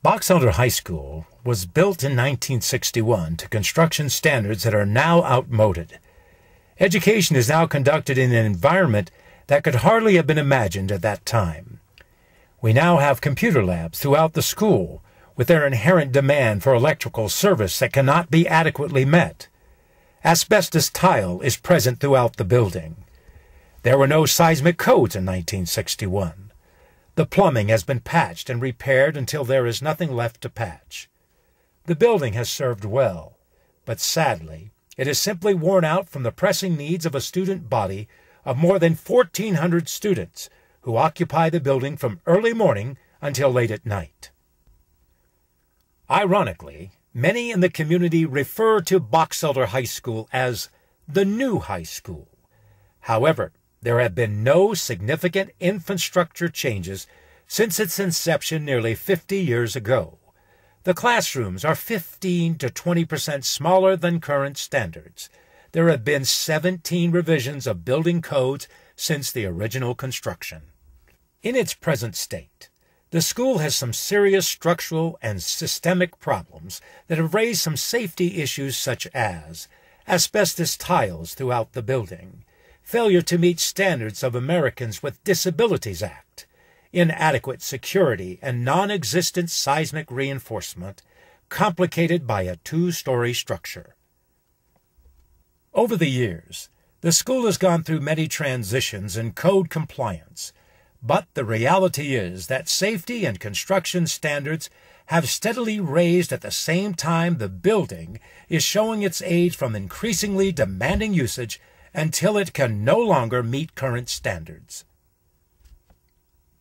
Box Elder High School was built in 1961 to construction standards that are now outmoded. Education is now conducted in an environment that could hardly have been imagined at that time. We now have computer labs throughout the school with their inherent demand for electrical service that cannot be adequately met. Asbestos tile is present throughout the building. There were no seismic codes in 1961. The plumbing has been patched and repaired until there is nothing left to patch. The building has served well, but sadly, it is simply worn out from the pressing needs of a student body of more than 1,400 students who occupy the building from early morning until late at night. Ironically, many in the community refer to Box Elder High School as the new high school. However, there have been no significant infrastructure changes since its inception nearly 50 years ago. The classrooms are 15 to 20 percent smaller than current standards. There have been 17 revisions of building codes since the original construction. In its present state, the school has some serious structural and systemic problems that have raised some safety issues such as asbestos tiles throughout the building, failure to meet standards of Americans with Disabilities Act, inadequate security and non-existent seismic reinforcement, complicated by a two-story structure. Over the years, the school has gone through many transitions in code compliance, but the reality is that safety and construction standards have steadily raised at the same time the building is showing its age from increasingly demanding usage until it can no longer meet current standards.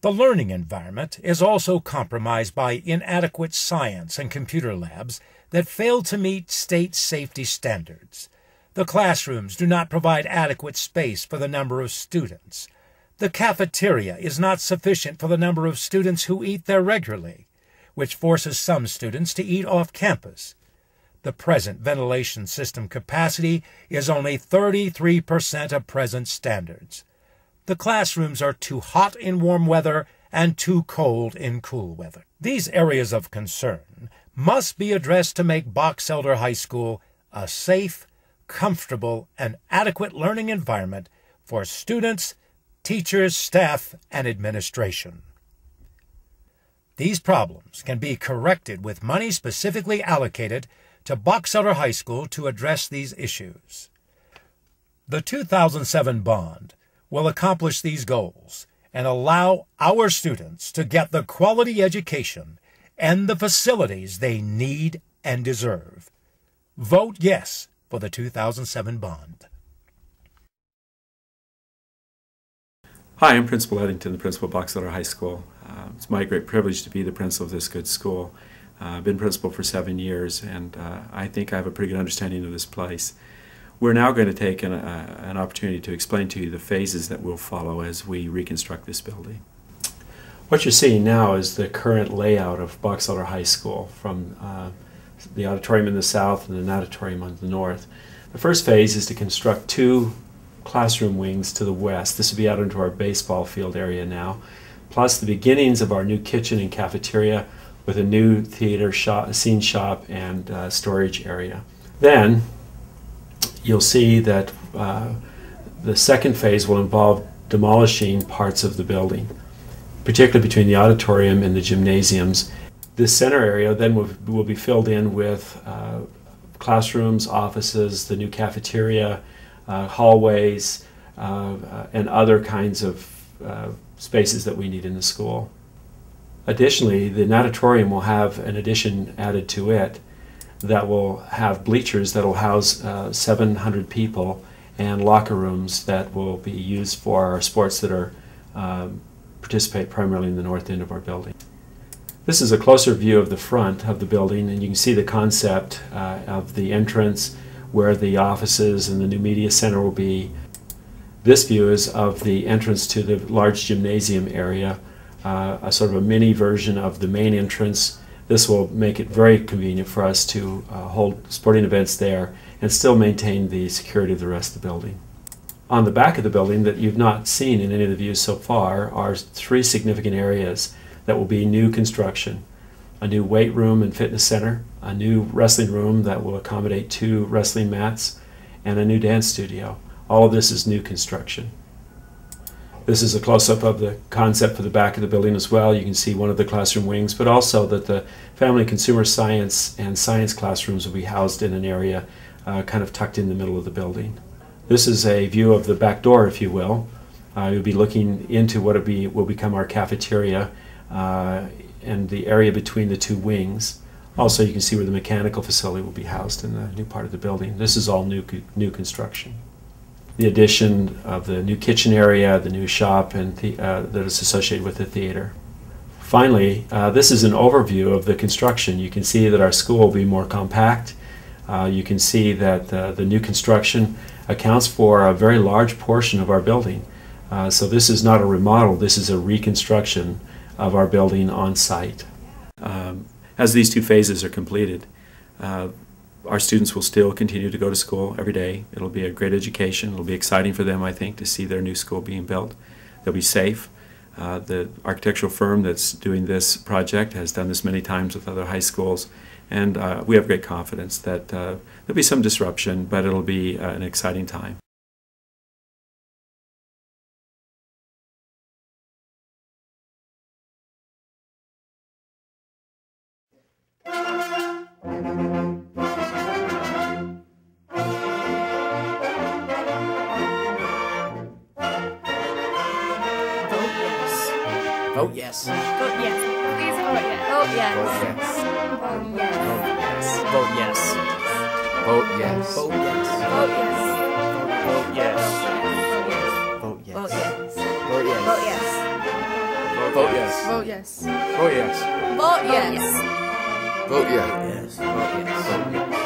The learning environment is also compromised by inadequate science and computer labs that fail to meet state safety standards. The classrooms do not provide adequate space for the number of students. The cafeteria is not sufficient for the number of students who eat there regularly, which forces some students to eat off campus. The present ventilation system capacity is only 33% of present standards. The classrooms are too hot in warm weather and too cold in cool weather. These areas of concern must be addressed to make Box Elder High School a safe, comfortable, and adequate learning environment for students, teachers, staff, and administration. These problems can be corrected with money specifically allocated to Box Elder High School to address these issues. The 2007 bond will accomplish these goals and allow our students to get the quality education and the facilities they need and deserve. Vote yes for the 2007 bond. Hi, I'm Principal Eddington, the principal of Box Elder High School. Uh, it's my great privilege to be the principal of this good school. I've been principal for seven years, and uh, I think I have a pretty good understanding of this place. We're now going to take an, uh, an opportunity to explain to you the phases that will follow as we reconstruct this building. What you're seeing now is the current layout of Box Elder High School from uh, the auditorium in the south and the auditorium on the north. The first phase is to construct two classroom wings to the west. This will be out into our baseball field area now, plus the beginnings of our new kitchen and cafeteria with a new theater shop, scene shop, and uh, storage area. Then you'll see that uh, the second phase will involve demolishing parts of the building, particularly between the auditorium and the gymnasiums. This center area then will, will be filled in with uh, classrooms, offices, the new cafeteria, uh, hallways, uh, uh, and other kinds of spaces that we need in the school. Additionally, the natatorium will have an addition added to it that will have bleachers that will house uh, 700 people and locker rooms that will be used for our sports that are um, participate primarily in the north end of our building. This is a closer view of the front of the building and you can see the concept uh, of the entrance where the offices and the new media center will be. This view is of the entrance to the large gymnasium area uh, a sort of a mini version of the main entrance. This will make it very convenient for us to uh, hold sporting events there and still maintain the security of the rest of the building. On the back of the building that you've not seen in any of the views so far are three significant areas that will be new construction. a new weight room and fitness center, a new wrestling room that will accommodate two wrestling mats, and a new dance studio. All of this is new construction. This is a close-up of the concept for the back of the building as well. You can see one of the classroom wings, but also that the family consumer science and science classrooms will be housed in an area uh, kind of tucked in the middle of the building. This is a view of the back door, if you will. Uh, you'll be looking into what be, will become our cafeteria uh, and the area between the two wings. Also, you can see where the mechanical facility will be housed in the new part of the building. This is all new, new construction the addition of the new kitchen area, the new shop, and the, uh, that is associated with the theater. Finally, uh, this is an overview of the construction. You can see that our school will be more compact. Uh, you can see that uh, the new construction accounts for a very large portion of our building. Uh, so this is not a remodel, this is a reconstruction of our building on site. Um, as these two phases are completed, uh, our students will still continue to go to school every day. It'll be a great education. It'll be exciting for them, I think, to see their new school being built. They'll be safe. Uh, the architectural firm that's doing this project has done this many times with other high schools, and uh, we have great confidence that uh, there'll be some disruption, but it'll be uh, an exciting time. Vote yes. Vote yes. Please vote yes. Vote yes. Vote yes. Vote yes. Vote yes. Vote yes. Vote yes. Vote yes. Vote yes. Vote yes. Vote yes. Vote yes. Vote yes. Vote yes. Vote yes. Vote yes. Vote yes.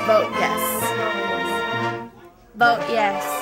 Vote yes. Vote yes.